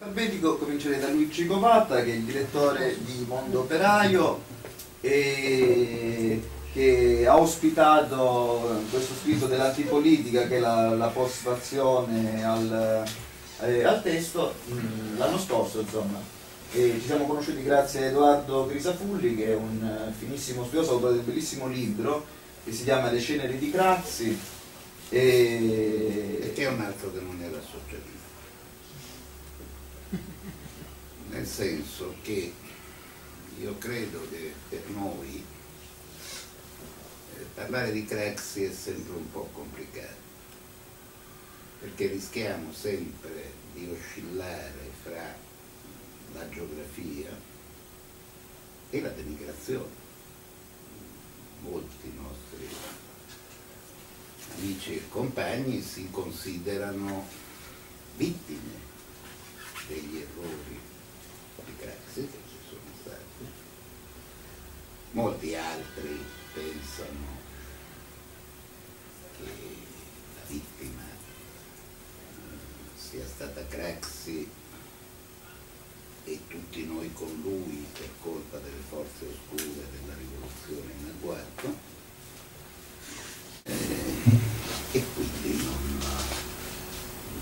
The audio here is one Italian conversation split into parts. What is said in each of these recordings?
Alfabetico comincerei da Luigi Covatta che è il direttore di Mondo Operaio e che ha ospitato questo scritto dell'antipolitica che è la, la postfazione al, eh, al testo mh, l'anno scorso insomma. E ci siamo conosciuti grazie a Edoardo Grisafulli che è un finissimo studioso, autore di un bellissimo libro che si chiama Le ceneri di Crazzi e... che è un altro che non era socialista nel senso che io credo che per noi eh, parlare di Craxi è sempre un po' complicato, perché rischiamo sempre di oscillare fra la geografia e la denigrazione. Molti nostri amici e compagni si considerano vittime degli errori di Craxi che ci sono stati. Molti altri pensano che la vittima eh, sia stata Craxi e tutti noi con lui per colpa delle forze oscure della rivoluzione in agguato eh, e quindi non,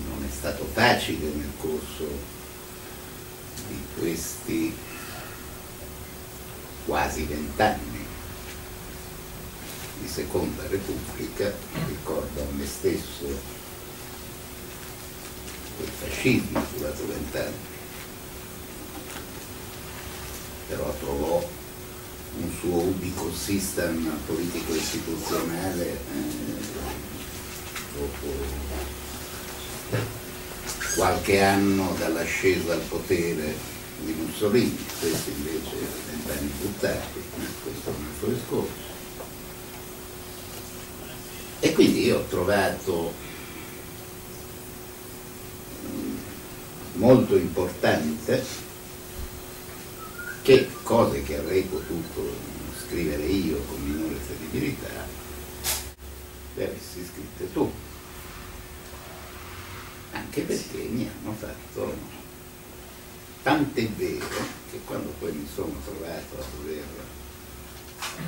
non è stato facile nel corso questi quasi vent'anni di seconda repubblica, ricordo a me stesso quel fascismo durato vent'anni, però trovò un suo ubico system politico istituzionale eh, dopo qualche anno dall'ascesa al potere di Mussolini, questi invece vent'anni buttati, questo è un altro discorso. E quindi io ho trovato mm, molto importante che cose che avrei potuto scrivere io con minore credibilità le avessi scritte tu anche perché mi hanno fatto tant'è vero che quando poi mi sono trovato a dover eh,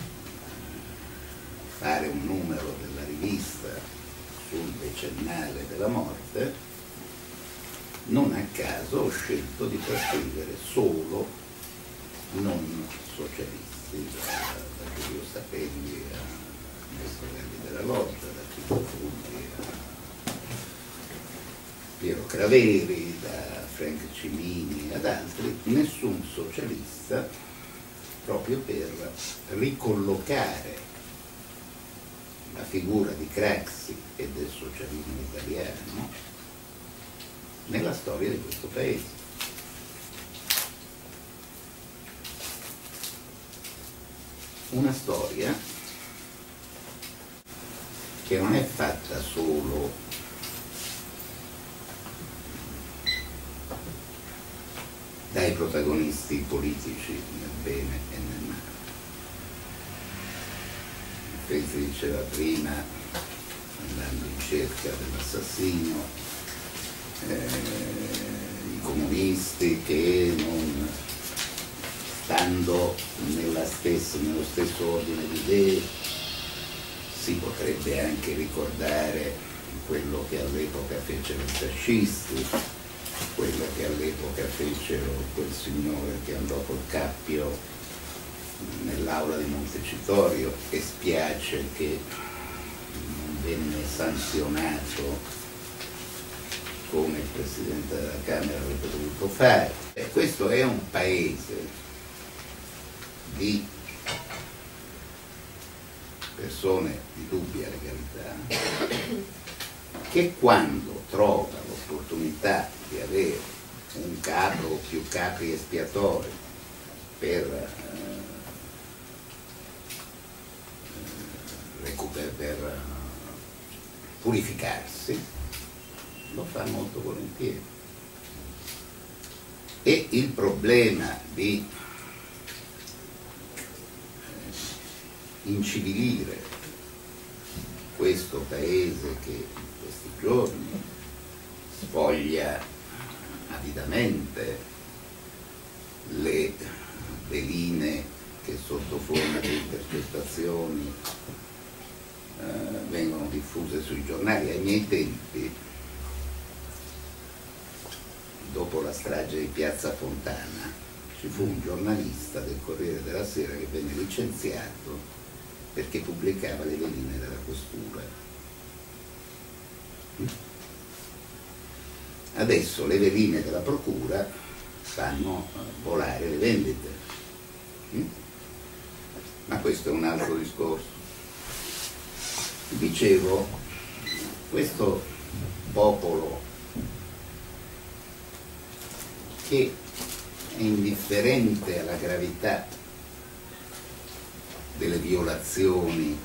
fare un numero della rivista sul decennale della morte, non a caso ho scelto di trascrivere solo non socialisti, da, da Giulio Stapelli a Maestro Galli della Loggia, da Tito Fulli a Piero Craveri, da Frank Cimini ad altri, nessun socialista proprio per ricollocare la figura di Craxi e del socialismo italiano nella storia di questo paese. Una storia che non è fatta solo dai protagonisti politici nel bene e nel male. Pensi diceva prima, andando in cerca dell'assassino, eh, i comunisti che non stando stessa, nello stesso ordine di idee si potrebbe anche ricordare quello che all'epoca fecero i fascisti, quello che all'epoca fecero quel signore che andò col cappio nell'aula di Montecitorio e spiace che non venne sanzionato come il Presidente della Camera avrebbe dovuto fare. E questo è un paese di persone di dubbia legalità che quando trova l'opportunità di avere un capo o più capi espiatori per, eh, recuper, per eh, purificarsi, lo fa molto volentieri. E il problema di eh, incivilire questo paese che in questi giorni sfoglia avidamente le veline che sotto forma di intercettazioni eh, vengono diffuse sui giornali. Ai miei tempi, dopo la strage di Piazza Fontana, ci fu un giornalista del Corriere della Sera che venne licenziato perché pubblicava le veline della questura. Adesso le veline della procura fanno eh, volare le vendite. Ma questo è un altro discorso. Dicevo, questo popolo che è indifferente alla gravità delle violazioni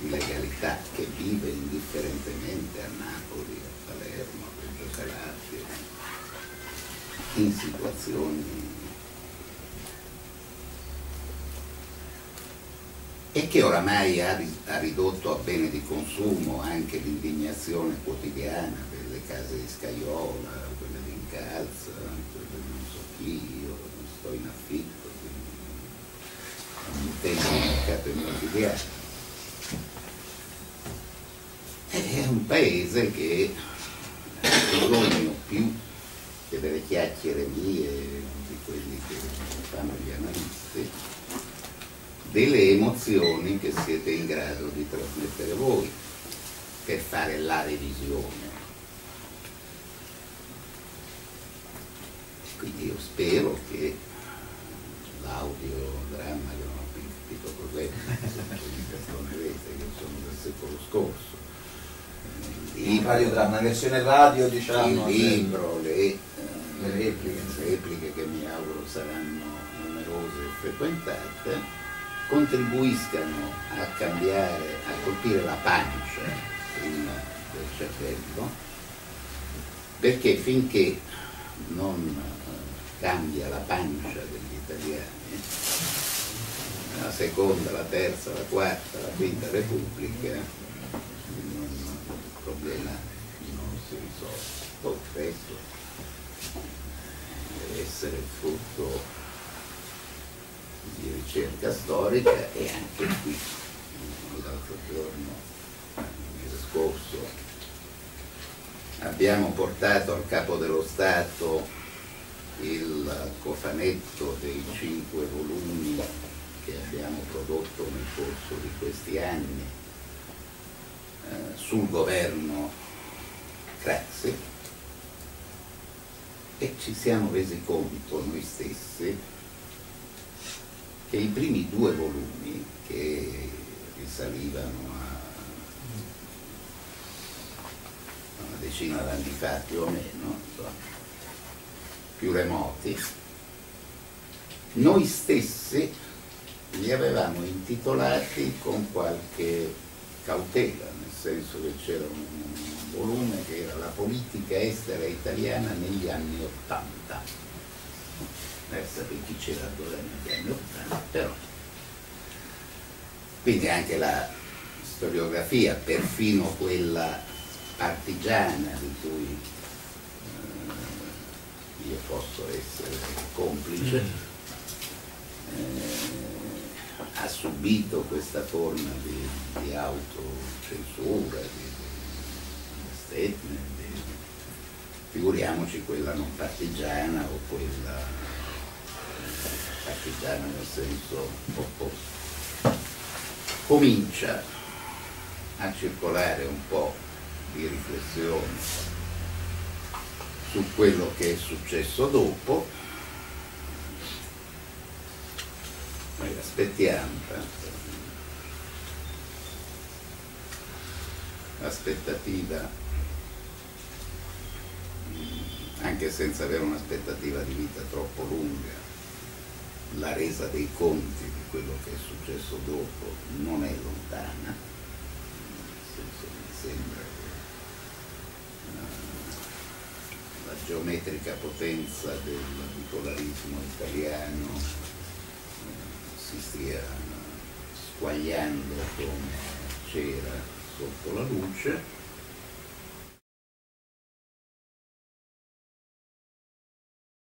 di legalità che vive indifferentemente a Napoli, a Palermo, Calabria, in situazioni e che oramai ha, ridotto a bene di consumo anche l'indignazione quotidiana delle case di Scaiola, quelle di Incalza, quelle di non so chi, io sto in affitto, non intendo il mercato immobiliare. È un paese che bisogno più che delle chiacchiere mie, di quelli che fanno gli analisti, delle emozioni che siete in grado di trasmettere voi per fare la revisione. Quindi io spero che l'audiodramma, io non ho capito cos'è, mi perdonerete, io sono del secolo scorso. Il radiodramma, versione radio diciamo. Il libro, le, le repliche. le repliche che mi auguro saranno numerose e frequentate contribuiscano a cambiare, a colpire la pancia prima del cervello, perché finché non eh, cambia la pancia degli italiani, la seconda, la terza, la quarta, la quinta repubblica, si risolve. Poi questo deve essere frutto di ricerca storica e anche qui l'altro giorno, il mese scorso, abbiamo portato al capo dello Stato il cofanetto dei cinque volumi che abbiamo prodotto nel corso di questi anni eh, sul governo Craxi e ci siamo resi conto noi stessi che i primi due volumi che risalivano a una decina d'anni fa più o meno, più remoti, noi stessi li avevamo intitolati con qualche cautela, senso che c'era un volume che era la politica estera italiana negli anni Ottanta persa per chi c'era ancora negli anni 80, però. Quindi anche la storiografia, perfino quella partigiana di cui eh, io posso essere complice, eh, ha subito questa forma di, di autocensura, di, di di, figuriamoci quella non partigiana o quella partigiana nel senso opposto, comincia a circolare un po' di riflessione su quello che è successo dopo. Noi aspettiamo, l'aspettativa, anche senza avere un'aspettativa di vita troppo lunga, la resa dei conti di quello che è successo dopo non è lontana, nel senso mi sembra che uh, la geometrica potenza del bipolarismo italiano si stia squagliando come c'era sotto la luce